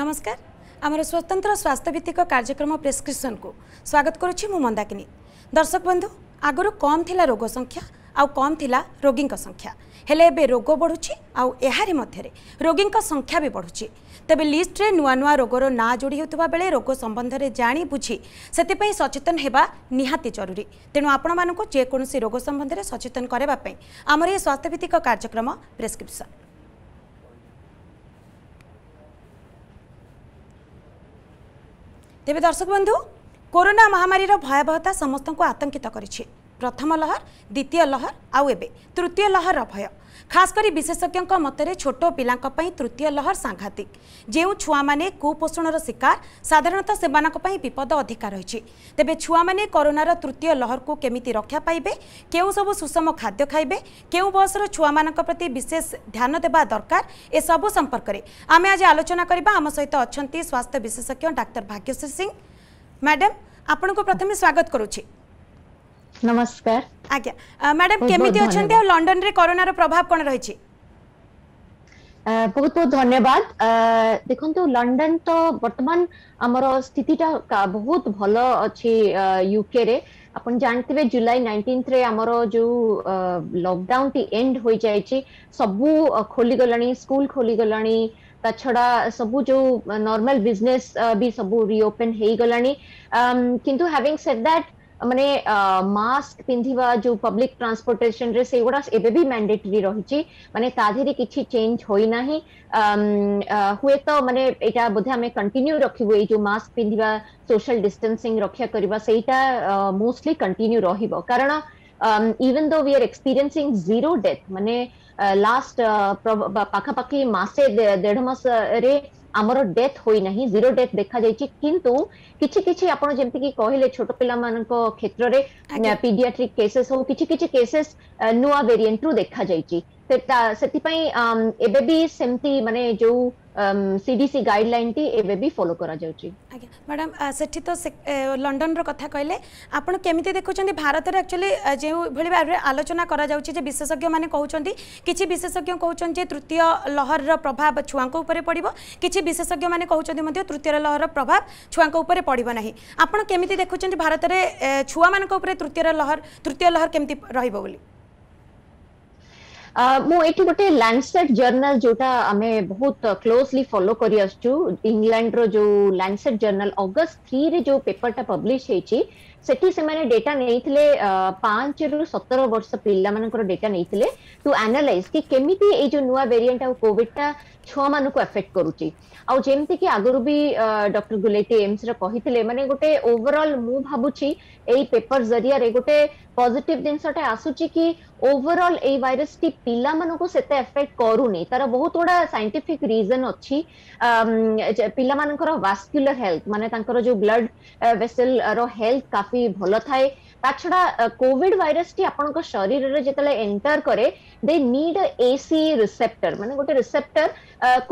নমস্কার আমার স্বতন্ত্র স্বাস্থ্যভিত্তিক কার্যক্রম প্রেসক্রিপশন কু স্বাগত করছি মু মন্দাকিনী দর্শক বন্ধু আগর কম লা রোগ সংখ্যা আউ কম লা রোগী সংখ্যা হলে এবে রোগ বড়ুছি আউ এহারি মধ্যে রোগী সংখ্যা বি বড়ুছি তবে লিষ্টরে নূয়া নূয়া রোগর না যোড়ি হেউথিবা বেলে রোগ সম্বন্ধে জানি বুঝি সেতিপাই সচেতন হেবা নিহাতি জরুরি তেণু আপনার যেকোনসি রোগ সম্বন্ধে সচেতন করাইবা পাই আমার এই স্বাস্থ্যভিত্তিক কার্যক্রম প্রেসক্রিপশন ତେବେ ଦର୍ଶକ ବନ୍ଧୁ କରୋନା ମହାମାରୀର ଭୟାବହତା ସମସ୍ତଙ୍କୁ ଆତଙ୍କିତ କରିଛି প্রথম লহর দ্বিতীয় লহর আউ এবে তৃতীয় লহর ভয় খাস করে বিশেষজ্ঞ মতরে ছোট পিলাঙ্ক পাই তৃতীয় লহর সাংঘাতিক যে ছুয়া মানে কুপোষণর শিকার সাধারণত সেমানক পাই বিপদ অধিকা রয়েছে তেবে ছুয়া মানে করোনার তৃতীয় লহরকু কেমিতি রক্ষা পাইবে কেউ সবু সুষম খাদ্য খাইবে কেউ বয়সর ছুয়া মানক প্রতি বিশেষ ধ্যান দেবা দরকার এসবু সম্পর্কে আমি আজ আলোচনা করা আম সহ অনেক স্বাস্থ্য বিশেষজ্ঞ ডাক্তার ভাগ্যশ্রী সিং ম্যাডাম আপনার প্রথমে স্বাগত করুছি नमस्कार बहुत बहुत धन्यवाद देखो तो लंडन तो वर्तमान अमर स्थिति बहुत भल अच्छे यूके रे अपन जुलाई नाइंटीन रे जो लॉकडाउन टी एंड हो जाए सब खोली गला स्कूल खोली गला छड़ा सब जो नॉर्मल बिजनेस भी सब रिओपन हो गला किंतु हैविंग सेड दैट ମାନେ ମାସ୍କ ପିନ୍ଧିବା ଯୋଉ ପବ୍ଲିକ ଟ୍ରାନ୍ସପୋର୍ଟେସନରେ ସେଗୁଡା ଏବେ ବି ମ୍ୟାଣ୍ଡେଟେରୀ ରହିଛି ମାନେ ତା ଦେହରେ କିଛି ଚେଞ୍ଜ ହୋଇନାହିଁ ହୁଏତ ମାନେ ଏଇଟା ବୋଧେ ଆମେ କଣ୍ଟିନ୍ୟୁ ରଖିବୁ ଏଇ ଯୋଉ ମାସ୍କ ପିନ୍ଧିବା ସୋସିଆଲ ଡିଷ୍ଟାନ୍ସିଂ ରକ୍ଷା କରିବା ସେଇଟା ମୋଷ୍ଟଲି କଣ୍ଟିନ୍ୟୁ ରହିବ କାରଣ even though we are experiencing zero death ମାନେ ଲାଷ୍ଟ ପାଖାପାଖି ମାସେ ଦେଢ ମାସରେ ଆମର ଡେଥ୍ ହୋଇନାହିଁ ଜିରୋ ଡେଥ୍ ଦେଖାଯାଇଛି କିନ୍ତୁ କିଛି କିଛି ଆପଣ ଯେମିତିକି କହିଲେ ଛୋଟ ପିଲାମାନଙ୍କ କ୍ଷେତ୍ରରେ ପିଡିଆଟ୍ରିକ୍ କେସେସ୍ ହଉ କିଛି କିଛି କେସେସ୍ ନୂଆ ଭେରିଏଣ୍ଟରୁ ଦେଖାଯାଇଛି ସେଥିପାଇଁ ଏବେ ବି ସେମିତି ମାନେ ଯୋଉ सीडीसी गाइडलाइन टी एवं भी फॉलो करा जाउची आज्ञा मैडम सेठी तो लंडन रो कथा कहले आपण केमिति देखुचंदी भारत रे एक्चुअली जे भली भाबरे आलोचना करा जाउची जे विशेषज्ञ माने कहउचंदी किछि विशेषज्ञ कहउचन जे तृतीय लहर रो प्रभाव छुआंको ऊपर पड़िबो किछि विशेषज्ञ माने कहउचंदी मध्ये तृतीय लहर रो प्रभाव छुआंको ऊपर पड़िबो नाही आपण केमिति देखुचंदी भारत रे छुआ मानक ऊपर तृतीय लहर तृतीय लहर केमिति रहइबो बोली मुझे गोटे लैंडसेट जर्नाल जो बहुत क्लोजली फलो कर इंग्लैंड रो लैंडसेट जर्नाल अगस्ट थ्री जो पेपर टा पब्लीश होती डेटा नहीं पांच रु सतर वर्ष पाला डेटा नहीं टू आनालाइज किमी ये नुआ वेरिएट आ कोविडा छुआ मानक एफेक्ट करुच्छी ଆଉ ଯେମିତିକି ଆଗରୁ ବି ଡକ୍ଟର ଗୁଲେଟି ଏମ୍ସରେ କହିଥିଲେ ମାନେ ଗୋଟେ ଓଭରଅଲ୍ ମୁଁ ଭାବୁଛି ଏଇ ପେପର ଜରିଆରେ ଗୋଟେ ପଜିଟିଭ ଜିନିଷଟା ଆସୁଛି କି ଓଭରଅଲ୍ ଏଇ ଭାଇରସଟି ପିଲାମାନଙ୍କୁ ସେତେ ଏଫେକ୍ଟ କରୁନି ତାର ବହୁତ ଗୁଡ଼ା ସାଇଣ୍ଟିଫିକ ରିଜନ୍ ଅଛି ପିଲାମାନଙ୍କର ଭାସ୍କ୍ୟୁଲାର ହେଲ୍ଥ ମାନେ ତାଙ୍କର ଯୋଉ ବ୍ଲଡ ର ହେଲ୍ଥ କାଫି ଭଲ ଥାଏ ତା ଛଡା କୋଭିଡ ଭାଇରସଟି ଆପଣଙ୍କ ଶରୀରରେ ଯେତେବେଳେ ଏଣ୍ଟର କରେ ଦେ ନିଡ୍ ଏସି ରିସେପ୍ଟର ମାନେ ଗୋଟେ ରିସେପ୍ଟର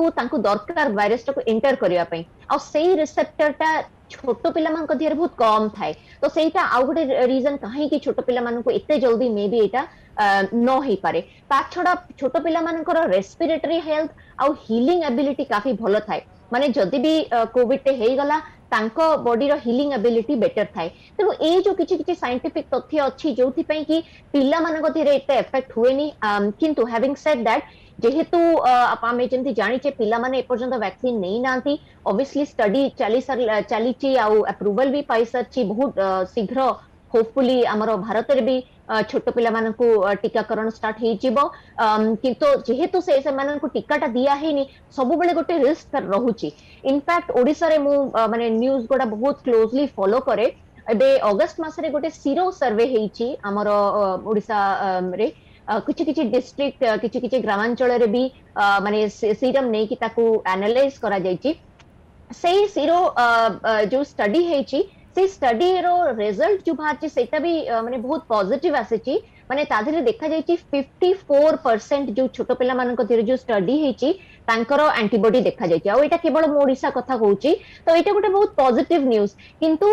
କୁ ତାଙ୍କୁ ଦରକାର ଭାଇରସଟାକୁ ଏଣ୍ଟର କରିବା ପାଇଁ ଆଉ ସେଇ ରିସେପ୍ଟରଟା ଛୋଟ ପିଲାମାନଙ୍କ ଦେହରେ ବହୁତ କମ୍ ଥାଏ ତ ସେଇଟା ଆଉ ଗୋଟେ ରିଜନ କାହିଁକି ଛୋଟ ପିଲାମାନଙ୍କୁ ଏତେ ଜଲ୍ଦି ମେ ବି ଏଇଟା ନ ହେଇପାରେ ତା ଛଡା ଛୋଟ ପିଲାମାନଙ୍କର ରେସ୍ପିରେଟୋରୀ ହେଲ୍ଥ ଆଉ ହିଲିଂ ଆବିଲିଟି କାଫି ଭଲ ଥାଏ ମାନେ ଯଦି ବି କୋଭିଡଟେ ହେଇଗଲା बडर हिलिंग अबिलिटी बेटर थाए तेणु ये कि सैंटीफिक तथ्य अच्छी जो कि पाने एफेक्ट हुए कितु हाविंग दैट जेहेतु आम जमी जाने पानेपर्त वैक्सीन नहीं नाबियली स्टडी चली चली आउ भी पाई सारी बहुत शीघ्र होपफुली आम भारत भी छोट पा टीकाकरण स्टार्ट किंतु जेहेतु से टीकाटा दिहनी सब बड़े गोटे रिस्क रही इनफैक्ट ओडा मानते न्यूज गुडा बहुत क्लोजली फॉलो करे ए अगस्ट मसरे गोटे सीरो सर्वे होमर ओडा किसी किसी डिस्ट्रिक्ट कि ग्रामांचल भी मानते सीरम नहीं किलाइज कर जो स्टडी সেই স্টডির রেজল্ট যে বাহারছি সেটা বি মানে বহুত পজিটিভ আসিছি মানে তা দেহরে দেখা যাইছি 54% যে ছোট পিলা মানক দেহরে যে স্টডি হইছি ତାଙ୍କର ଆଣ୍ଟିବଡି ଦେଖାଯାଇଛି ଆଉ ଏଇଟା କେବଳ ମୁଁ ଓଡ଼ିଶା କଥା କହୁଛି ତ ଏଇଟା ଗୋଟେ ବହୁତ ପଜିଟିଭ ନ୍ୟୁଜ କିନ୍ତୁ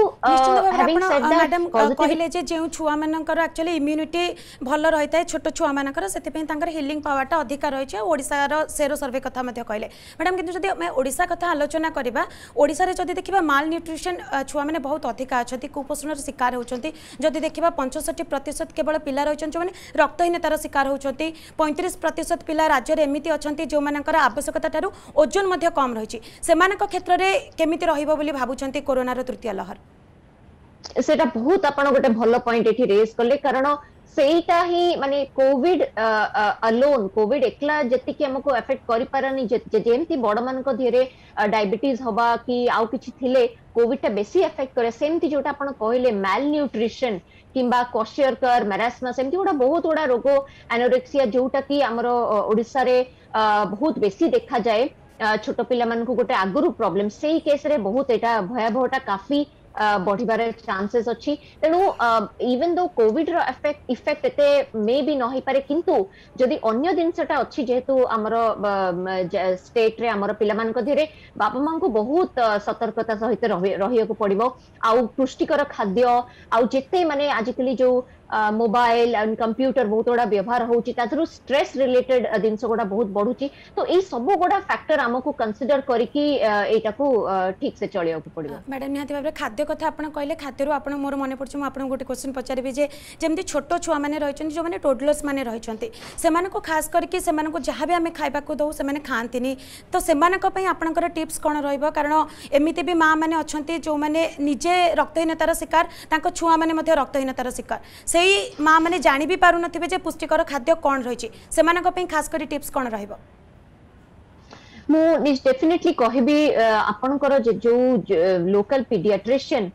କହିଲେ ଯେ ଯେଉଁ ଛୁଆମାନଙ୍କର ଆକ୍ଚୁଆଲି ଇମ୍ୟୁନିଟି ଭଲ ରହିଥାଏ ଛୋଟ ଛୁଆମାନଙ୍କର ସେଥିପାଇଁ ତାଙ୍କର ହିଲିଂ ପାୱାରଟା ଅଧିକା ରହିଛି ଆଉ ଓଡ଼ିଶାର ସେରୋ ସର୍ଭେ କଥା ମଧ୍ୟ କହିଲେ ମ୍ୟାଡ଼ାମ୍ କିନ୍ତୁ ଯଦି ଆମେ ଓଡ଼ିଶା କଥା ଆଲୋଚନା କରିବା ଓଡ଼ିଶାରେ ଯଦି ଦେଖିବା ମାଲ୍ ନ୍ୟୁଟ୍ରିସନ୍ ଛୁଆମାନେ ବହୁତ ଅଧିକା ଅଛନ୍ତି କୁପୋଷଣର ଶିକାର ହେଉଛନ୍ତି ଯଦି ଦେଖିବା ପଞ୍ଚଷଠି ପ୍ରତିଶତ କେବଳ ପିଲା ରହିଛନ୍ତି ଯେଉଁମାନେ ରକ୍ତହୀନତାର ଶିକାର ହେଉଛନ୍ତି ପଇଁତିରିଶ ପ୍ରତିଶତ ପିଲା ରାଜ୍ୟରେ ଏମିତି ଅଛନ୍ତି ଯେଉଁମାନଙ୍କର ଆବ ଆବଶ୍ୟକତାଠାରୁ ଓଜନ ମଧ୍ୟ କମ୍ ରହିଛି ସେମାନଙ୍କ କ୍ଷେତ୍ରରେ କେମିତି ରହିବ ବୋଲି ଭାବୁଛନ୍ତି କରୋନାର ତୃତୀୟ ଲହର ସେଇଟା ବହୁତ ଆପଣ ଗୋଟେ ଭଲ ପଏଣ୍ଟ ଏଠି ରେଜ୍ କଲେ କାରଣ ସେଇଟା ହିଁ ମାନେ କୋଭିଡ ଆଲୋନ୍ କୋଭିଡ ଏକଲା ଯେତିକି ଆମକୁ ଏଫେକ୍ଟ କରିପାରନି ଯେମିତି ବଡମାନଙ୍କ ଦେହରେ ଡାଇବେଟିସ ହବା କି ଆଉ କିଛି ଥିଲେ କୋଭିଡଟା ବେଶୀ ଏଫେକ୍ଟ କରେ ସେମିତି ଯୋଉଟା ଆପଣ କହିଲେ ମ୍ୟାଲ ନ୍ୟୁଟ୍ରିସନ କିମ୍ବା କୋସିୟରକର ମାରାସମସ୍ ଏମିତି ଗୋଟେ ବହୁତ ଗୁଡ଼ା ରୋଗ ଆନୋରେକ୍ସିଆ ଯୋଉଟା କି ଆମର ଓଡ଼ିଶାରେ ବହୁତ ବେଶୀ ଦେଖାଯାଏ ଛୋଟ ପିଲାମାନଙ୍କୁ ଗୋଟେ ଆଗରୁ ପ୍ରୋବ୍ଲେମ୍ ସେଇ କେସ୍ରେ ବହୁତ ଏଇଟା ଭୟାବହଟା କାଫି ବଢିବାର ଚାନ୍ସେସ୍ ଅଛି ତେଣୁ ଇଭେନ୍ ଦୋ କୋଭିଡର ଇଫେକ୍ଟ ଏତେ ମେ ବି ନ ହେଇପାରେ କିନ୍ତୁ ଯଦି ଅନ୍ୟ ଜିନିଷଟା ଅଛି ଯେହେତୁ ଆମର ଷ୍ଟେଟରେ ଆମର ପିଲାମାନଙ୍କ ଦେହରେ ବାପା ମାଙ୍କୁ ବହୁତ ସତର୍କତା ସହିତ ରହିବାକୁ ପଡିବ ଆଉ ପୁଷ୍ଟିକର ଖାଦ୍ୟ ଆଉ ଯେତେ ମାନେ ଆଜିକାଲି ଯୋଉ मोबाइल एंड कंप्यूटर बहुत गुड़ा व्यवहार होता स्ट्रेस रिलेटेड जिनस गुड़ा बहुत बढ़ुच्च तो ये सब गुड़ा फैक्टर आम को कनसीडर कर ठीक से चल मैडम निवे खाद्य क्या कहे खाद्य मोर मन पड़े मुझे गोटे क्वेश्चन पचारिजी छोट छुआ मैंने रही जो मैंने टोडलर्स मैंने रही खास करके जहाँ भी आम खावा दौ से खाती तो आपंकर टीप्स कौन रण एमती भी माँ मैंने जो मैंने निजे रक्तहीनतार शिकार छुआ मैंने रक्तहीनतार शिकार से সেই মা মানে জাঁবি পুনথিবে যে পুষ্টিকর খাদ্য কণ রয়েছে সে খাস করে টিপস কণ রহব ମୁଁ কহিবি କହିବି ଆପଣଙ୍କର ଯୋଉ ଲୋକାଲ পিডিয়াট্রিশিয়ান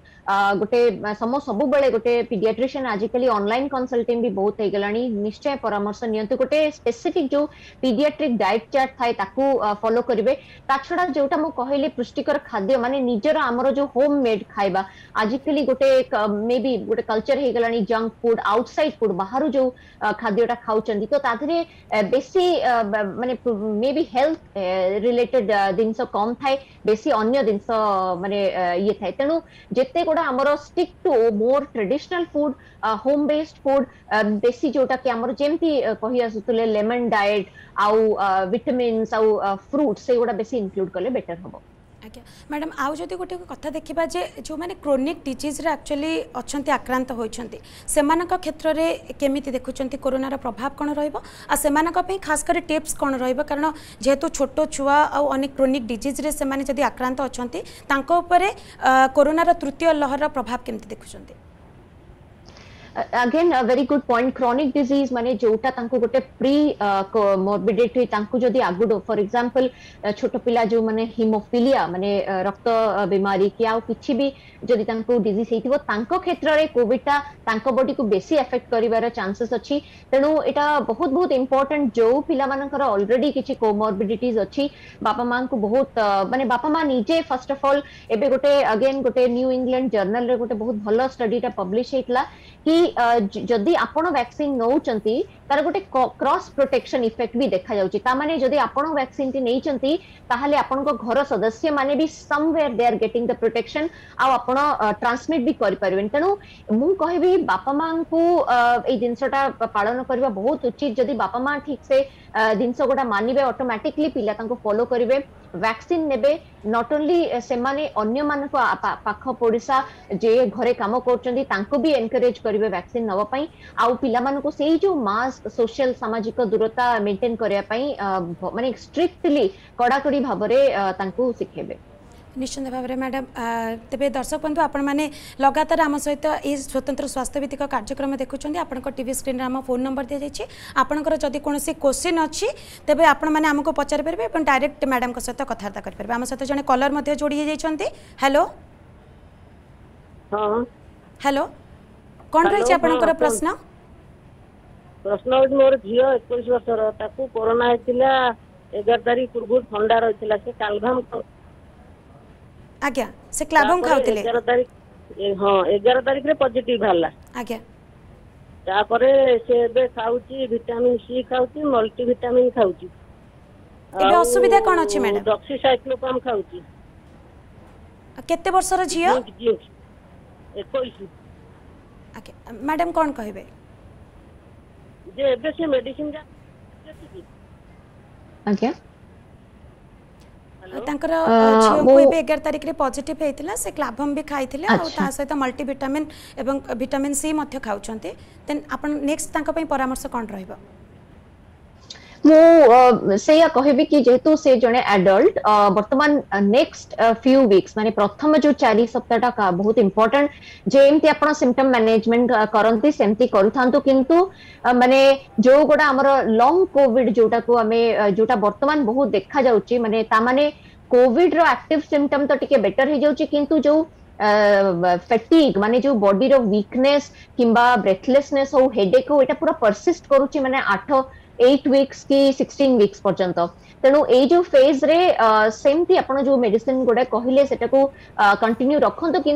ଗୋଟେ ସମ ସବୁବେଳେ ଗୋଟେ ପିଡିଆଟ୍ରିସିଆନ ଆଜିକାଲି ଅନଲାଇନ କନସଲଟିଂ ବି ବହୁତ ହେଇଗଲାଣି ନିଶ୍ଚୟ ପରାମର୍ଶ ନିଅନ୍ତୁ ଗୋଟେ ସ୍ପେସିଫିକ ଯୋଉ ପିଡିଆଟ୍ରିକ ଡାଏଟ ଚାର୍ଟ ଥାଏ ତାକୁ ଫଲୋ କରିବେ ତା ଛଡା ଯୋଉଟା ମୁଁ କହିଲି ପୁଷ୍ଟିକର ଖାଦ୍ୟ ମାନେ ନିଜର ଆମର ଯୋଉ ହୋମ ମେଡ୍ ଖାଇବା ଆଜିକାଲି ଗୋଟେ ମେ ବି ଗୋଟେ କଲଚର ହେଇଗଲାଣି ଜଙ୍କ ଫୁଡ ଆଉଟସାଇଡ ଫୁଡ ବାହାରୁ ଯୋଉ ଖାଦ୍ୟଟା ଖାଉଛନ୍ତି ତ ତା ଦେହରେ ବେଶୀ ମାନେ ମେ ବି ହେଲ୍ଥ ରିଲେଟେଡ ଜିନିଷ କମ ଥାଏ ବେଶୀ ଅନ୍ୟ ଜିନିଷ ମାନେ ଇଏ ଥାଏ ତେଣୁ ଯେତେ ଯୋଉଟା ଆମର stick to more traditional food home based food ଦେଶୀ ଯୋଉଟା କି ଆମର ଯେମିତି କହି ଆସୁଥିଲେ ଲେମନ ଡାଏଟ୍ ଆଉ ଭିଟାମିନ୍ସ ଆଉ ଫ୍ରୁଟ୍ ସେଇଗୁଡ଼ା ବେଶୀ ଇନକ୍ଲୁଡ୍ କଲେ ବେଟର ହବ আজ্ঞা ম্যাডাম আউ যদি গোটে কথা দেখিবা যে যে ক্রোনিক ডিজিজরে আকচুয়ালি অনেক আক্রান্ত হয়েছেন সে ক্ষেত্রে কেমিতি দেখুছেন করোনার প্রভাব কোণ রহব আর সে খাস করে টিপস কোণ রহব কারণ যেহেতু ছোট ছুয়া আনেক ক্রোনিক ডিজিজরে সে যদি আক্রান্ত অনেক তাঁর উপরে করোনার তৃতীয় লহরর প্রভাব কেমি দেখুছেন again very good point chronic disease माने जोटा तांको गोटे प्री मोर्बिडिटी तांको जदि आगुडो फॉर एग्जांपल छोट पिला जो माने हिमोफिलिया माने रक्त बीमारी कि आ किछि भी जदि तांको डिजीज हेतिबो तांको क्षेत्र रे कोविडटा तांको बॉडी को बेसी अफेक्ट करिवार चांसेस अछि तेणु एटा बहुत बहुत इंपोर्टेंट जो पिला मानकर ऑलरेडी किछि कोमोर्बिडिटीज अछि बापा मां को बहुत माने बापा मां निजे फर्स्ट ऑफ ऑल एबे गोटे अगेन गोटे न्यू इंग्लैंड जर्नल रे गोटे बहुत भल स्टडीटा पब्लिश हेतला कि जदि आपण वैक्सीन नौकरी तार गोटे क्रॉस प्रोटेक्शन इफेक्ट भी देखा जाउची ता माने जदि आपण वैक्सीन टी नैचंती ताहले आपण को घर सदस्य माने भी somewhere they are getting the protection आ आपण ट्रांसमिट भी करि परबेन तणु मु कहबी बापा मां को ए जिनसटा पालन करबा बहुत उचित जदि बापा मां ठीक से जिनस गोटा मानिबे ऑटोमेटिकली पिला तांको फॉलो करिवे ভ্যাকসিন নেবে নট অনলি সেমানে অন্যমানক পাখ পড়িশা যে ঘরে কাম করছেন তাঁকু বি এনকরেজ করবে ভ্যাকসিন নেওয়া পাই আউ পিলামানকু সেই যে মাস্ক সোশ্যাল সামাজিক দূরতা মেনটেন করা পাই মানে স্ট্রিক্টলি কড়াকড়ি ভাবরে তাঁকু শিখেবে ନିଶ୍ଚିନ୍ତ ଭାବରେ ମ୍ୟାଡ଼ାମ୍ ତେବେ ଦର୍ଶକ ବନ୍ଧୁ ଆପଣମାନେ ଲଗାତାର ଆମ ସହିତ ଏହି ସ୍ୱତନ୍ତ୍ର ସ୍ୱାସ୍ଥ୍ୟଭିତ୍ତିକ କାର୍ଯ୍ୟକ୍ରମ ଦେଖୁଛନ୍ତି ଆପଣଙ୍କ ଟିଭି ସ୍କ୍ରିନ୍ରେ ଆମ ଫୋନ୍ ନମ୍ବର ଦିଆଯାଇଛି ଆପଣଙ୍କର ଯଦି କୌଣସି କୋଶ୍ଚିନ୍ ଅଛି ତେବେ ଆପଣମାନେ ଆମକୁ ପଚାରିପାରିବେ ଏବଂ ଡାଇରେକ୍ଟ ମ୍ୟାଡ଼ାମଙ୍କ ସହିତ କଥାବାର୍ତ୍ତା କରିପାରିବେ ଆମ ସହିତ ଜଣେ କଲର୍ ମଧ୍ୟ ଯୋଡ଼ି ହେଇଯାଇଛନ୍ତି ହ୍ୟାଲୋ ହ୍ୟାଲୋ କ'ଣ ରହିଛି ଆପଣଙ୍କର ପ୍ରଶ୍ନ ପ୍ରଶ୍ନ ହେଉଛି ମୋର ଝିଅ ଏକୋଇଶ ବର୍ଷର ତାକୁ କରୋନା ହେଇଥିଲା ଏଗାର ତାରିଖ ପୂର୍ବରୁ ଥଣ୍ଡା ରହିଥିଲା ସେ କାଲଭାମ ଆଜ୍ଞା ସେ କ୍ଲାଭମ୍ ଖାଉଥିଲେ ହଁ ଏଗାର ତାରିଖରେ ପଜିଟିଭ ବାହାରିଲା ଆଜ୍ଞା ତାପରେ ସେ ଏବେ ଖାଉଛି ଭିଟାମିନ୍ ସି ଖାଉଛି ମଲ୍ଟି ମଲ୍ଟିଭିଟାମିନ୍ ଖାଉଛି ଏବେ ଅସୁବିଧା କ'ଣ ଅଛି ମ୍ୟାଡାମ୍ ଡକ୍ସିସାଇକ୍ଲୋପାମ୍ ଖାଉଛି କେତେ ବର୍ଷର ଝିଅ ଏକୋଇଶ ମ୍ୟାଡାମ୍ କ'ଣ କହିବେ ଯେ ଏବେ ସେ ମେଡିସିନ୍ ଆଜ୍ଞା ତାଙ୍କର ଝିଅକୁ ଏବେ ଏଗାର ତାରିଖରେ ପଜିଟିଭ୍ ହେଇଥିଲା ସେ କ୍ଲାଭମ୍ ବି ଖାଇଥିଲେ ଆଉ ତା ସହିତ ମଲ୍ଟିଭିଟାମିନ୍ ଏବଂ ଭିଟାମିନ୍ ସି ମଧ୍ୟ ଖାଉଛନ୍ତି ଦେନ୍ ଆପଣ ନେକ୍ସଟ ତାଙ୍କ ପାଇଁ ପରାମର୍ଶ କ'ଣ ରହିବ मु से या कहबि कि जेतु से जने एडल्ट वर्तमान नेक्स्ट फ्यू वीक्स माने प्रथम जो 4 सप्ताह का बहुत इंपोर्टेंट जेमती अपन सिम्टम मैनेजमेंट करंती सेमती करथांतु किंतु माने जो गोडा हमर लॉन्ग कोविड जोटा को हमें जोटा वर्तमान बहुत देखा जाउची माने ता माने कोविड रो एक्टिव सिम्टम तो टिके बेटर हो जाउची किंतु जो फैटिक माने जो बॉडी रो वीकनेस किंबा ब्रेथलेसनेस हो हेडेक हो एटा पूरा परसिस्ट करूची माने 8 8 weeks ki 16 weeks porjanto तेणु ये जो फेज रे सेमती आप जो मेडिसिन गुड़ा कहले से कंटिन्यू रखत कि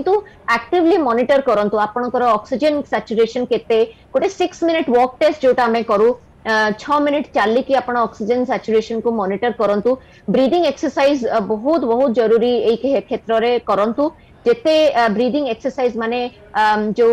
आक्टिवली मनिटर करूँ आपणकर अक्सीजेन साचुरेसन के गोटे सिक्स मिनिट वॉक टेस्ट जो करूँ छ मिनिट चलिक अक्सीजेन साचुरेसन को मनिटर करूँ ब्रिदिंग एक्सरसाइज बहुत बहुत जरूरी एक क्षेत्र में करूँ जिते ब्रिदिंग एक्सरसाइज माने जो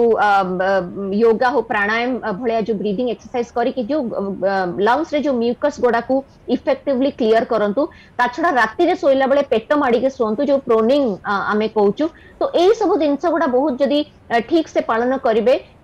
योगा हो प्राणायाम भाया जो ब्रिदिंग एक्सरसाइज कर लंगस रे जो म्यूकस गुड़ाक इफेक्टिवली क्लीयर करा छड़ा रात शोला बेल पेट माड़े शुंतु जो प्रोनिंग आम कौ तो यही सब जिन गुड़ा बहुत जदि ठीक से पालन करेंगे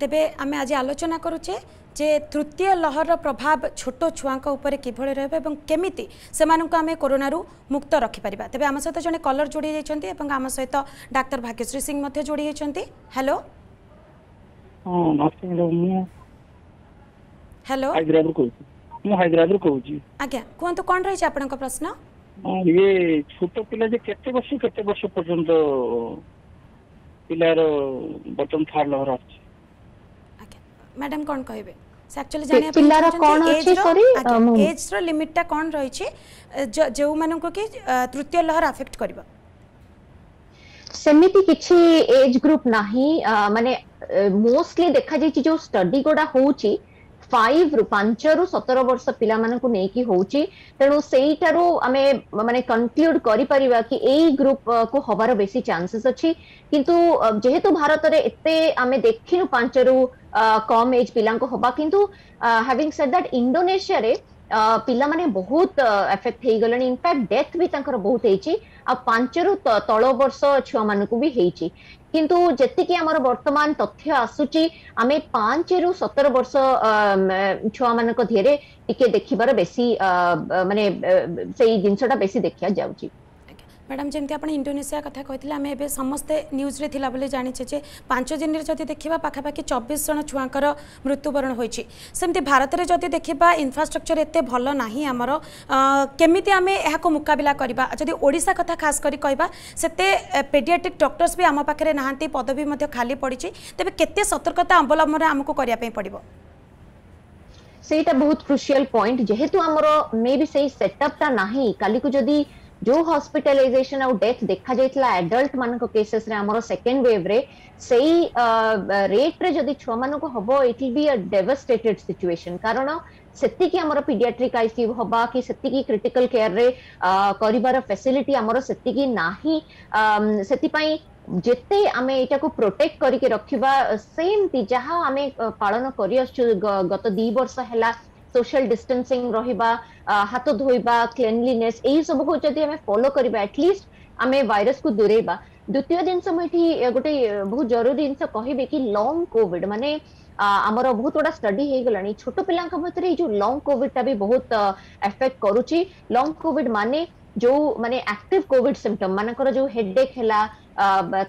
তেবে আমি আজ আলোচনা করুছে যে তৃতীয় লহর প্রভাব ছোট ছুঁক উপরে কিভাবে রহব এবং কেমিতি সে আমি করোনার মুক্ত রক্ষিপারা তবে আমার সহ জন কলর যোড়ি যাইছেন এবং আমার সহ ডাক্তার ভাগ্যশ্রী সিং যোড়ি হয়েছেন হ্যালো হ্যালো হায়দ্রাবাদରୁ କହୁଛି ଆଜ୍ଞା କୁହନ୍ତୁ କ'ଣ ରହିଛି ଆପଣଙ୍କ ପ୍ରଶ୍ନ ଇଏ ପିଲା କେତେ ବର୍ଷ କେତେ ବର୍ଷ ପର୍ଯ୍ୟନ୍ତ ପିଲାର ମ୍ୟାଡ଼ାମ୍ କ'ଣ କହିବେ ସେ ଆକ୍ଚୁଆଲି ଜାଣିବା ପିଲାର କ'ଣ ଅଛି ସରି ଏଜ୍ର ଲିମିଟ୍ଟା କ'ଣ ରହିଛି ଯେଉଁମାନଙ୍କୁ କି ତୃତୀୟ ଲହର ଆଫେକ୍ଟ କରିବ ସେମିତି କିଛି ଏଜ୍ ଗ୍ରୁପ୍ ନାହିଁ ମାନେ ମୋଷ୍ଟଲି ଦେଖାଯାଇଛି ଯୋଉ ଷ୍ଟଡି ଗୁଡା ହଉଛି ଫାଇଭରୁ ପାଞ୍ଚରୁ ସତର ବର୍ଷ ପିଲାମାନଙ୍କୁ ନେଇକି ହଉଛି ତେଣୁ ସେଇଟାରୁ ଆମେ ମାନେ କନକ୍ଲୁଡ କରିପାରିବା କି ଏଇ ଗ୍ରୁପ କୁ ହବାର ବେଶୀ ଚାନ୍ସେସ୍ ଅଛି କିନ୍ତୁ ଯେହେତୁ ଭାରତରେ ଏତେ ଆମେ ଦେଖିନୁ ପାଞ୍ଚରୁ कम एज पिला हवा कि हाविंग सेड दैट इंडोनेशिया रे पिला माने बहुत एफेक्ट हो गले इनफैक्ट डेथ भी बहुत रु तल वर्ष छुआ मान को भी किंतु जी आम वर्तमान तथ्य आसूची आम पांच रु सतर वर्ष छुआ मान देखार बेसी मानने से जिनसा बेसी देखा जाऊँगी ମ୍ୟାଡ଼ାମ୍ ଯେମିତି ଆପଣ ଇଣ୍ଡୋନେସିଆ କଥା କହିଥିଲେ ଆମେ ଏବେ ସମସ୍ତେ ନ୍ୟୁଜ୍ରେ ଥିଲା ବୋଲି ଜାଣିଛେ ଯେ ପାଞ୍ଚ ଦିନରେ ଯଦି ଦେଖିବା ପାଖାପାଖି ଚବିଶ ଜଣ ଛୁଆଙ୍କର ମୃତ୍ୟୁବରଣ ହୋଇଛି ସେମିତି ଭାରତରେ ଯଦି ଦେଖିବା ଇନଫ୍ରାଷ୍ଟ୍ରକ୍ଚର ଏତେ ଭଲ ନାହିଁ ଆମର କେମିତି ଆମେ ଏହାକୁ ମୁକାବିଲା କରିବା ଯଦି ଓଡ଼ିଶା କଥା ଖାସ୍ କରି କହିବା ସେତେ ପେଡ଼ିଆଟ୍ରିକ୍ ଡକ୍ଟର୍ସ ବି ଆମ ପାଖରେ ନାହାନ୍ତି ପଦବୀ ମଧ୍ୟ ଖାଲି ପଡ଼ିଛି ତେବେ କେତେ ସତର୍କତା ଅବଲମ୍ବନ ଆମକୁ କରିବା ପାଇଁ ପଡ଼ିବ ସେଇଟା ବହୁତ କ୍ରୁସିଆଲ ପଏଣ୍ଟ ଯେହେତୁ ଆମର ମେ ବି ସେଇ ସେଟଅପ୍ଟା ନାହିଁ କାଲିକୁ ଯଦି जो हस्पिटालाइजेशन आउ डेथ देखा जाइतला एडल्ट मानक केसेस रे वेव रे सेई रेट रे जदी छो मानक इट विल डेवास्टेटेड सिचुएशन कारण सेति की आईसीयू होबा की क्रिटिकल केयर रे फैसिलिटी हमरो सेति की नाही जेते आमे एटा को प्रोटेक्ट करके रखिबा सेम ती जहां आमे पालन करियो गत 2 वर्ष हला সোশিয়াল ଡିଷ୍ଟାନ୍ସିଂ ରହିବା ହାତ ଧୋଇବା କ୍ଲିନଲିନେସ୍ ଏଇ ସବୁକୁ ଯଦି ଆମେ ଫଲୋ କରିବା ଆଟଲିଷ୍ଟ ଆମେ ଭାଇରସକୁ ଦୂରେଇବା ଦ୍ୱିତୀୟ ଜିନିଷ ମୁଁ ଏଠି ଗୋଟେ ବହୁତ ଜରୁରୀ ଜିନିଷ କହିବି କି ଲଙ୍ଗ କୋଭିଡ ମାନେ ଆମର ବହୁତ ଗୁଡା ଷ୍ଟଡି ହେଇଗଲାଣି ଛୋଟ ପିଲାଙ୍କ ମଧ୍ୟରେ ଏଇ ଯୋଉ ଲଙ୍ଗ କୋଭିଡଟା ବି ବହୁତ ଏଫେକ୍ଟ କରୁଛି ଲଙ୍ଗ କୋଭିଡ ମାନେ ଯୋଉ ମାନେ ଆକ୍ଟିଭ କୋଭିଡ ସିମ୍ପଟମ୍ ମାନଙ୍କର ଯୋଉ ହେଡେକ୍ ହେଲା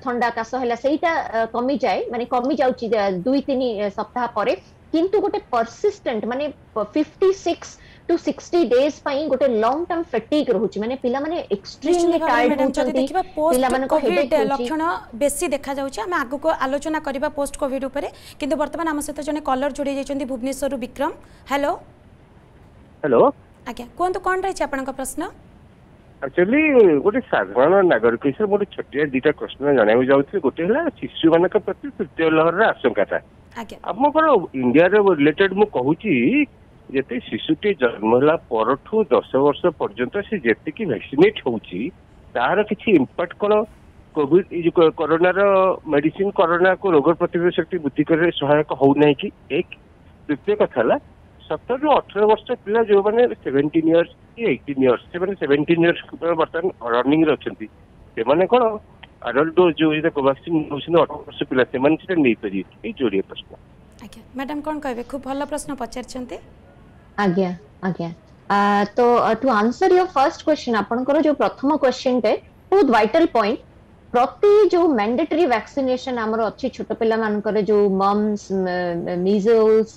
ଥଣ୍ଡା କାଶ ହେଲା ସେଇଟା କମିଯାଏ ମାନେ କମି ଯାଉଛି ଦୁଇ ତିନି ସପ୍ତାହ ପରେ কিন্তু ଗୋଟେ persistent ମାନେ 56 to 60 days ପାଇଁ ଗୋଟେ long term fatigue ରହୁଛି ମାନେ ପିଲାମାନେ extremely tired ହଉଛନ୍ତି ପିଲାମାନଙ୍କ ହେଡେକ୍ ଲକ୍ଷଣ ବେଶୀ ଦେଖା ଯାଉଛି ଆମେ ଆଗକୁ ଆଲୋଚନା କରିବା ପୋଷ୍ଟ କୋଭିଡ ଉପରେ କିନ୍ତୁ ବର୍ତ୍ତମାନ ଆମ ସହିତ ଜଣେ କଲର ଯୋଡ଼ି ଯାଇଛନ୍ତି ଭୁବନେଶ୍ୱରରୁ ବିକ୍ରମ ହ୍ୟାଲୋ ହ୍ୟାଲୋ ଆଜ୍ଞା କୁହନ୍ତୁ କ'ଣ ରହିଛି ଆପଣଙ୍କ ପ୍ରଶ୍ନ ଆକ୍ଚୁଆଲି ଗୋଟେ ସାଧାରଣ ନାଗରିକ ହିସାବରେ ଗୋଟେ ଛୋଟିଆ ଦୁଇଟା ପ୍ରଶ୍ନ ଜଣାଇବାକୁ ଯାଉଥିଲି ଗୋଟେ ହେଲା ଶିଶୁମାନଙ୍କ ପ୍ରତି ତୃତୀୟ ଲହରର ଆଶଙ୍କାଟା इंडिया रिलेटेड मुझे शिशुटी जन्म पर दस वर्ष पर्यटन से जी भैक्सीनेट हो तार इंपैक्ट कौन कोड करोनार मेडिसीन करोना को रोग प्रतिरोध शक्ति वृद्धि कर सहायक होना कि एक द्वितीय कथा सतर रु अठर वर्ष पिला जो मैंने सेवेन्टीन इयर्स कि एट्टन इयर्स सेवेन्टीन इयर्स बर्तमान रनिंग अच्छा कौन අරල්ඩෝ ජෝරිද කොවක්සින් ନଉଛନ୍ତି ଅଠରବର୍ଷ ପିଲା ସେମାନେ ସେଟା ନେଇପାରିବେ ଏଇ ଯୋଡ଼ିଏ ପ୍ରଶ୍ନ ଆଜ୍ଞା ମ୍ୟାଡ଼ାମ୍ କ'ଣ କହିବେ ଖୁବ୍ ଭଲ ପ୍ରଶ୍ନ ପଚାରିଛନ୍ତି ଆଜ୍ଞା ଆଜ୍ଞା ତ to answer your first question ଆପଣଙ୍କର ଯୋଉ ପ୍ରଥମ କ୍ୱେଶ୍ଚନ୍ଟେ ବହୁତ ଭାଇଟାଲ ପଏଣ୍ଟ ପ୍ରତି ଯୋଉ ମ୍ୟାଣ୍ଡେଟୋରୀ ଭ୍ୟାକ୍ସିନେସନ ଆମର ଅଛି ଛୋଟ ପିଲାମାନଙ୍କର ଯୋଉ ମମ୍ସ ମିଜଲ୍ସ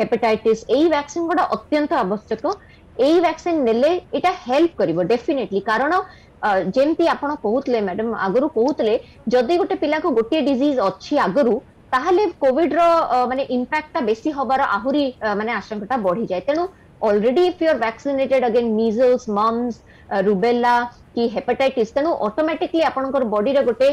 ହେପାଟାଇଟିସ୍ ଏଇ ଭ୍ୟାକ୍ସିନ ଗୁଡା ଅତ୍ୟନ୍ତ ଆବଶ୍ୟକ ଏଇ ଭ୍ୟାକ୍ସିନ ନେଲେ ଏଇଟା ହେଲ୍ପ କରିବ ଡେଫିନେଟଲି କାରଣ ଯେମିତି ଆପଣ କହୁଥିଲେ ମ୍ୟାଡାମ ଆଗରୁ କହୁଥିଲେ ଯଦି ଗୋଟେ ପିଲାକୁ ଗୋଟିଏ ଡିଜିଜ ଅଛି ଆଗରୁ ତାହେଲେ କୋଭିଡର ମାନେ ଇମ୍ପାକ୍ଟଟା ବେଶୀ ହବାର ଆହୁରି ମାନେ ଆଶଙ୍କାଟା ବଢିଯାଏ ତେଣୁ already if you're vaccinated against measles, mumps, rubella कि हेपाटाइटिस ऑटोमेटिकली आपर बडी गोटे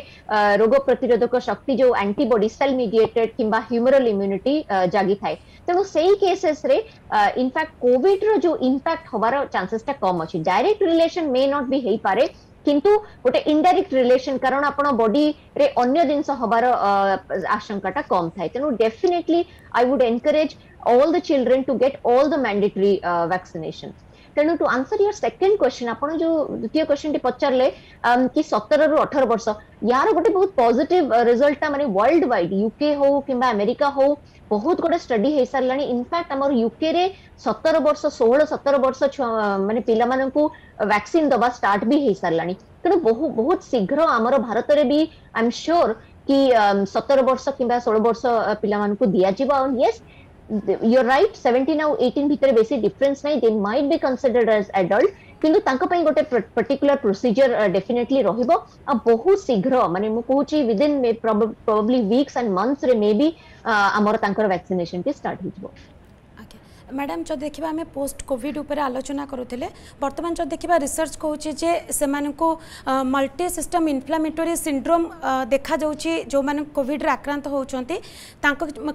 रोग प्रतिरोधक शक्ति जो एंटीबॉडी सेल मीडिएटेड कि ह्यूमराल इम्युनिटी जगी थाए तेणु से ही केसेस इनफैक्ट कोविड रो जो इम्पैक्ट हबार चानसेस कम अच्छी डायरेक्ट रिलेसन मे नट भी हो पाए किंतु गोटे इनडायरेक्ट रिलेशन कारण आप बडी अन्न जिनस हबार आशंका कम थाए तेणु definitely I would encourage all the children to get all the mandatory vaccination ତେଣୁ to answer your second question ଆପଣ ଯୋଉ ଦ୍ୱିତୀୟ କ୍ୱେଶ୍ଚନ୍ଟି ପଚାରିଲେ କି ସତରରୁ ଅଠର ବର୍ଷ ୟାର ଗୋଟେ ବହୁତ ପଜିଟିଭ ରେଜଲ୍ଟଟା ମାନେ ୱାର୍ଲଡ ୱାଇଡ୍ ୟୁକେ ହଉ କିମ୍ବା ଆମେରିକା ହଉ ବହୁତ ଗୁଡ଼େ ଷ୍ଟଡି ହେଇସାରିଲାଣି ଇନଫ୍ୟାକ୍ଟ ଆମର ୟୁକେରେ ସତର ବର୍ଷ ଷୋହଳ ସତର ବର୍ଷ ମାନେ ପିଲାମାନଙ୍କୁ ଭ୍ୟାକ୍ସିନ୍ ଦେବା ଷ୍ଟାର୍ଟ ବି ହେଇସାରିଲାଣି ତେଣୁ ବହୁ ବହୁତ ଶୀଘ୍ର ଆମର ଭାରତରେ ବି ଆଇ ଏମ୍ ସିଓର କି ସତର ବର୍ଷ କିମ୍ବା ଷୋହଳ ବର୍ଷ ପିଲାମାନଙ୍କୁ ଦିଆଯିବ ଆଉ ୟେସ୍ you're right 17 ଆଉ 18 ଭିତରେ ବେଶୀ ଡିଫରେନ୍ସ ନାହିଁ they might be considered as adult କିନ୍ତୁ ତାଙ୍କ ପାଇଁ ଗୋଟେ ପର୍ଟିକୁଲାର ପ୍ରୋସିଜର ଡେଫିନେଟଲି ରହିବ ଆଉ ବହୁତ ଶୀଘ୍ର ମାନେ ମୁଁ କହୁଛି ୱିଦିନ୍ ପ୍ରୋବାବ୍ଲି ୱିକ୍ସ ଆଣ୍ଡ ମନ୍ଥରେ ମେ ବି ଆମର ତାଙ୍କର ଭ୍ୟାକ୍ସିନେସନଟି ଷ୍ଟାର୍ଟ ହେଇଯିବ मैडम जो देखा आम पोस्ट कॉविड उपर आलोचना करुले बर्तमान जो देखा रिसर्च कहे से मल्टी सिस्टम इनफ्लामेटोरी सिंड्रोम देखा जो मैं कॉविड्रे आक्रांत होती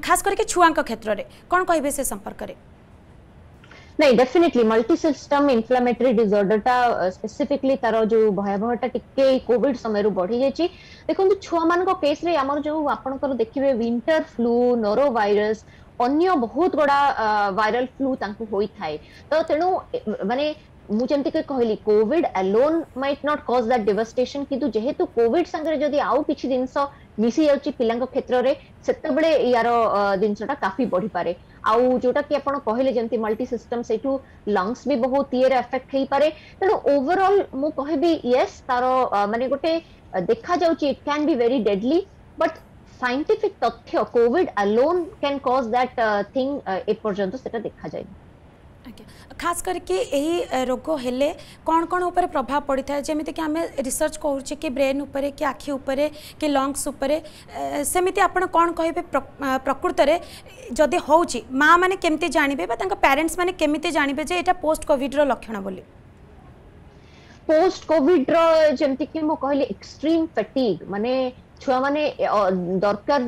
खास करके छुआ क्षेत्र में कौन कह संपर्क नहीं definitely multi system inflammatory disorder टा स्पेसीफिकली तार जो भयावहटा टे कोड समय बढ़ी जाए देखो छुआ मान केस आम जो आप देखिए विंटर फ्लू नोरो वायरस अन्य बहुत गुड़ा वायरल फ्लू तेई तो तेणु मानते मुझे कहली Covid alone might not cause that devastation किंतु जेहेतु कोविड संगे जदि आउ किसी जिनस मिसी जाऊँ पिला क्षेत्र में से यार जिनसा काफी बढ़ी पारे आउ जोटा कि आप कहले जमी मल्टी सिस्टम से लंगस भी बहुत इे एफेक्ट हो पाए तेणु ओवरअल मुझे कहबी येस तार मानते गोटे देखा जाट कैन भी वेरी डेडली बट साइंटिफिक तथ्य Covid alone can cause that thing এ পর্যন্ত সেটা দেখা যায়নি खास करके यही uh, रोग हेले कौन कौन उपर प्रभाव पड़ता है जमीक कि आम रिसर्च कर ब्रेन उपर कि आखि उपर कि लंग्स उपर सेमती आप कौन कह uh, प्रकृत जदि हो माँ मैंने केमती जानवे प्यारेन्ट्स मैंने केमी जानवे जो यहाँ पोस्ट कोविड्र लक्षण बोली पोस्ट कोविड्र जमीक मुझे कहली एक्सट्रीम फैटिग मानने छुआ मैंने दरकार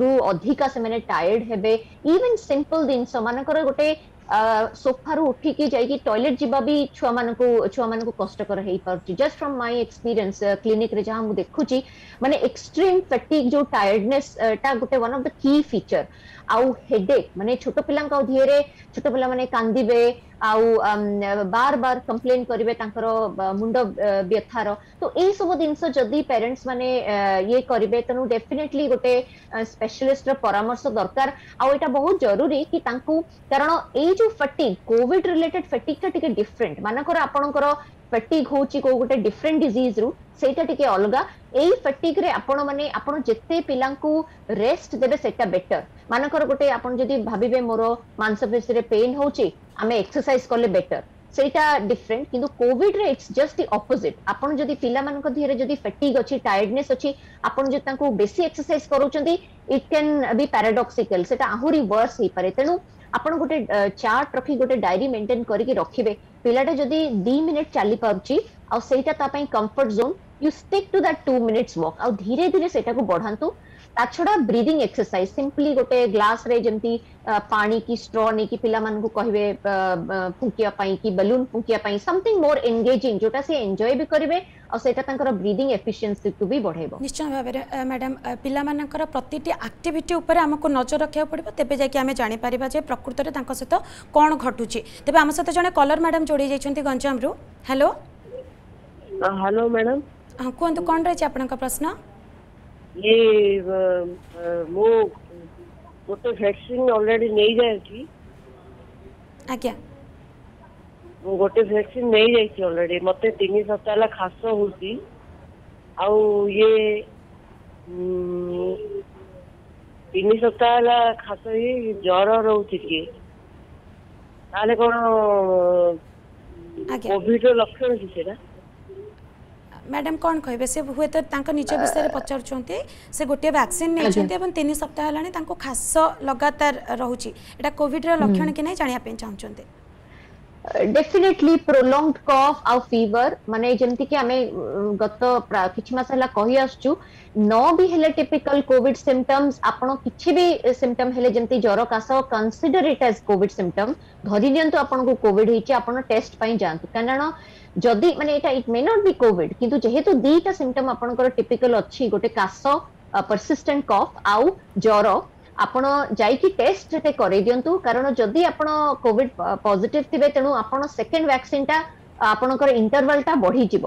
रु अधिका से मैंने टायर्ड हेबे इवन सिंपल दिन से मानकर गोटे सोफा रु उठी की जाई की टॉयलेट जीबा भी छुआ मान को छुआ मान को कष्टकर हेई पर just from my experience clinic रे जहां मु देखु छी मैंने एक्सट्रीम फटीग जो टायर्डनेस टा गोटे one of the key feature आडेक मानते छोट पाधे छोट पे कांद बार बार कम्प्लेन करेंगे मुंड व्यथार तो ये सब जिनस पेरेन्ट्स मान ये करेंगे तेणु डेफिनेटली गोटे स्पेशलीस्टर परामर्श दरकार आईटा बहुत जरूरी कि कारण ये फटिक कॉविड रिलेटेड फेटिकटा टे डिफरेन्ट मानक आपण फेटिक हूँ कौ गोटे डिफरेन्ट डिजिज रु से अलग এই ଫଟିକରେ ଆପଣମାନେ ଆପଣ ଯେତେ ପିଲାଙ୍କୁ ରେଷ୍ଟ ଦେବେ ସେଟା ବେଟର ମାନଙ୍କର ଗୋଟେ ଆପଣ ଯଦି ଭାବିବେ ମୋର ମାଂସପେଶୀରେ ପେନ୍ ହଉଛି ଆମେ ଏକ୍ସରସାଇଜ କଲେ ବେଟର ସେଇଟା ଡିଫରେଣ୍ଟ କିନ୍ତୁ କୋଭିଡରେ ଇଟ୍ସ ଜଷ୍ଟ ଦି ଅପୋଜିଟ ଆପଣ ଯଦି ପିଲାମାନଙ୍କ ଦେହରେ ଯଦି ଫେଟିକ୍ ଅଛି ଟାୟାର୍ଡନେସ୍ ଅଛି ଆପଣ ଯଦି ତାଙ୍କୁ ବେଶୀ ଏକ୍ସରସାଇଜ କରୁଛନ୍ତି ଇଟ୍ କ୍ୟାନ୍ ବି ପାରାଡକ୍ସିକାଲ ସେଟା ଆହୁରି ବର୍ସ ହେଇପାରେ ତେଣୁ ଆପଣ ଗୋଟେ ଚାର୍ଟ ରଖି ଗୋଟେ ଡାଏରୀ ମେଣ୍ଟେନ କରିକି ରଖିବେ ପିଲାଟା ଯଦି ଦି ମିନିଟ ଚାଲି ପାରୁଛି ଆଉ ସେଇଟା ତା ପାଇଁ comfort zone you stick to that two minutes walk आउ धीरे धीरे सेटाकू बढ़ातु ତା ଛଡା ବ୍ରିଦିଂ ଏକ୍ସରସାଇଜ ସିମ୍ପଲି ଗୋଟେ ଗ୍ଲାସରେ ଯେମିତି ପାଣି କି ଷ୍ଟ୍ର ନେଇକି ପିଲାମାନଙ୍କୁ କହିବେ ଫୁଙ୍କିବା ପାଇଁ କି ବେଲୁନ ଫୁଙ୍କିବା ପାଇଁ ସମଥିଙ୍ଗ ମୋର ଏନଗେଜିଂ ଯୋଉଟା ସେ ଏନ୍ଜୟ ବି କରିବେ ଆଉ ସେଇଟା ତାଙ୍କର ବ୍ରିଦିଂ ଏଫିସିଏନ୍ସିକୁ ବି ବଢେଇବ ନିଶ୍ଚୟ ଭାବରେ ମ୍ୟାଡାମ ପିଲାମାନଙ୍କର ପ୍ରତିଟି ଆକ୍ଟିଭିଟି ଉପରେ ଆମକୁ ନଜର ରଖିବାକୁ ପଡିବ ତେବେ ଯାଇକି ଆମେ ଜାଣିପାରିବା ଯେ ପ୍ରକୃତରେ ତାଙ୍କ ସହିତ କ'ଣ ଘଟୁଛି ତେବେ ଆମ ସହିତ ଜଣେ କଲର ମ୍ୟାଡାମ ଯୋଡି ଯାଇଛନ୍ତି ଗଞ୍ଜାମରୁ ହ୍ୟାଲୋ ହ୍ୟାଲୋ ମ୍ୟାଡାମ ହଁ କୁହନ୍ତୁ କ'ଣ ରହିଛି ଆପଣଙ୍କ ପ୍ରଶ୍ନ ଇଏ ମୁଁ ଗୋଟେ ଭ୍ୟାକ୍ସିନ୍ ଅଲରେଡ଼ି ନେଇଯାଇଛି ଆଜ୍ଞା ମୁଁ ଗୋଟେ ଭ୍ୟାକ୍ସିନ୍ ନେଇଯାଇଛି ଅଲରେଡ଼ି ମୋତେ ତିନି ସପ୍ତାହ ହେଲା ଖାସ ହେଉଛି ଆଉ ଇଏ ତିନି ସପ୍ତାହ ହେଲା ଖାସ ହେଇ ଜ୍ୱର ରହୁଛି ଟିକେ ତାହେଲେ କ'ଣ କୋଭିଡ୍ର ଲକ୍ଷଣ କି ସେଟା ମ୍ୟାଡ଼ାମ୍ କ'ଣ କହିବେ ସେ ହୁଏତ ତାଙ୍କ ନିଜ ବିଷୟରେ ପଚାରୁଛନ୍ତି ସେ ଗୋଟିଏ ଭ୍ୟାକ୍ସିନ୍ ନେଇଛନ୍ତି ଏବଂ ତିନି ସପ୍ତାହ ହେଲାଣି ତାଙ୍କୁ ଖାସ ଲଗାତାର ରହୁଛି ଏଇଟା କୋଭିଡ଼ର ଲକ୍ଷଣ କି ନାହିଁ ଜାଣିବା ପାଇଁ ଚାହୁଁଛନ୍ତି ଡେଫିନେଟଲି ପ୍ରୋଲଙ୍ଗଡ କଫ୍ ଆଉ ଫିଭର ମାନେ ଯେମିତିକି ଆମେ ଗତ କିଛି ମାସ ହେଲା କହି ଆସୁଛୁ ନ ବି ହେଲେ ଟିପିକାଲ କୋଭିଡ ସିମ୍ପଟମ୍ସ ଆପଣ କିଛି ବି ସିମ୍ପଟମ୍ ହେଲେ ଯେମିତି ଜ୍ୱର କାଶ consider it as COVID symptom ଧରି ଦିଅନ୍ତୁ ଆପଣଙ୍କୁ କୋଭିଡ ହେଇଛି ଆପଣ ଟେଷ୍ଟ ପାଇଁ ଯାଆନ୍ତୁ କାରଣ ଯଦି ମାନେ ଏଇଟା it may not be Covid କିନ୍ତୁ ଯେହେତୁ ଦିଟା ସିମ୍ପଟମ୍ ଆପଣଙ୍କର ଟିପିକାଲ ଅଛି ଗୋଟେ କାଶ ପରସିଷ୍ଟେଣ୍ଟ କଫ୍ ଆଉ ଜ୍ୱର ଆପଣ ଯାଇକି ଟେଷ୍ଟ ଯେତେ କରେଇ ଦିଅନ୍ତୁ କାରଣ ଯଦି ଆପଣ କୋଭିଡ ପଜିଟିଭ ଥିବେ ତେଣୁ ଆପଣ ସେକେଣ୍ଡ ଭ୍ୟାକ୍ସିନଟା ଆପଣଙ୍କର ଇଣ୍ଟରଭାଲଟା ବଢିଯିବ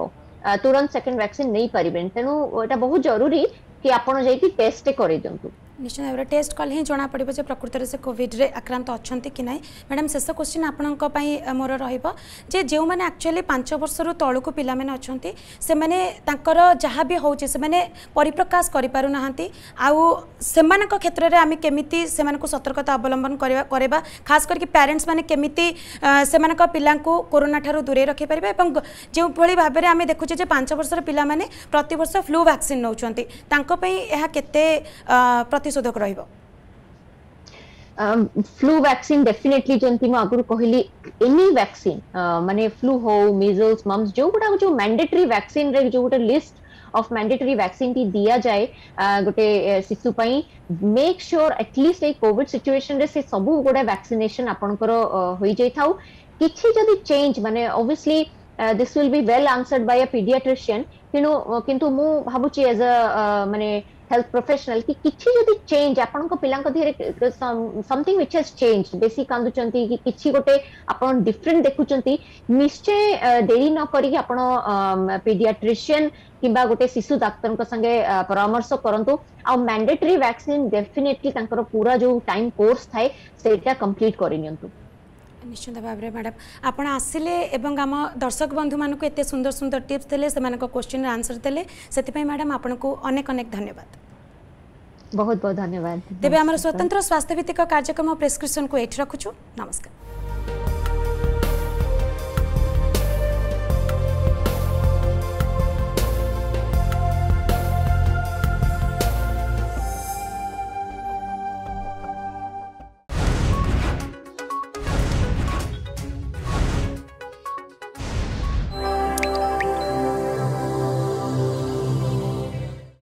ତୁରନ୍ତ ସେକେଣ୍ଡ ଭ୍ୟାକ୍ସିନ ନେଇପାରିବେନି ତେଣୁ ଏଇଟା ବହୁତ ଜରୁରୀ କି ଆପଣ ଯାଇକି ଟେଷ୍ଟ କରେଇ ଦିଅନ୍ତୁ ନିଶ୍ଚିତ ଭାବରେ ଟେଷ୍ଟ କଲେ ହିଁ ଜଣାପଡ଼ିବ ଯେ ପ୍ରକୃତରେ ସେ କୋଭିଡ଼ରେ ଆକ୍ରାନ୍ତ ଅଛନ୍ତି କି ନାହିଁ ମ୍ୟାଡ଼ାମ୍ ଶେଷ କୋଶ୍ଚିନ୍ ଆପଣଙ୍କ ପାଇଁ ମୋର ରହିବ ଯେ ଯେଉଁମାନେ ଆକ୍ଚୁଆଲି ପାଞ୍ଚ ବର୍ଷରୁ ତଳକୁ ପିଲାମାନେ ଅଛନ୍ତି ସେମାନେ ତାଙ୍କର ଯାହା ବି ହେଉଛି ସେମାନେ ପରିପ୍ରକାଶ କରିପାରୁନାହାନ୍ତି ଆଉ ସେମାନଙ୍କ କ୍ଷେତ୍ରରେ ଆମେ କେମିତି ସେମାନଙ୍କୁ ସତର୍କତା ଅବଲମ୍ବନ କରିବା କରିବା ଖାସ୍ କରିକି ପ୍ୟାରେଣ୍ଟସ୍ ମାନେ କେମିତି ସେମାନଙ୍କ ପିଲାଙ୍କୁ କୋରୋନା ଠାରୁ ଦୂରେଇ ରଖିପାରିବେ ଏବଂ ଯେଉଁଭଳି ଭାବରେ ଆମେ ଦେଖୁଛେ ଯେ ପାଞ୍ଚ ବର୍ଷର ପିଲାମାନେ ପ୍ରତିବର୍ଷ ଫ୍ଲୁ ଭ୍ୟାକ୍ସିନ୍ ନେଉଛନ୍ତି ତାଙ୍କ ପାଇଁ ଏହା କେତେ ପ୍ରତି प्रतिशोधक र फ्लू वैक्सीन डेफिनेटली जमी मुझे आगुरी कहली एनी वैक्सीन मानने फ्लू हो मिजल्स मम्स जो गुड़ा जो मैंडेटरी वैक्सीन रे जो गोटे लिस्ट ऑफ मैंडेटरी वैक्सीन टी दिया जाए गोटे शिशु मेक श्योर एटलिस्ट ये कोविड सिचुएशन रे से सब गोटे वैक्सीनेसन आपणकर हो जाऊ किसी जदि चेंज मानने obviously this will be well answered by a paediatrician किंतु किंतु मु भाबुची एज अ माने हेल्थ प्रोफेशनल कि किछि यदि चेंज आपन को पिलां को धीरे समथिंग व्हिच हैज चेंज बेसी कांदु चंती कि किछि गोटे आपन डिफरेंट देखु चंती निश्चय देरी न करी आपन पेडियाट्रिशियन किबा गोटे शिशु डॉक्टर को संगे परामर्श करंतु आ मैंडेटरी वैक्सीन डेफिनेटली तंकर पूरा जो टाइम कोर्स थाए सेटा कंप्लीट करिनियंतु निश्चित भाव में मैडम आप आसिले आम दर्शक बंधु मानक सुंदर सुंदर टीप्स देते क्वेश्चन आंसर देते से मैडम आपको अनेक अनेक धन्यवाद बहुत बहुत धन्यवाद तेज स्वतंत्र स्वास्थ्य भित्तिक कार्यक्रम प्रेसक्रिप्सन को ये रखु नमस्कार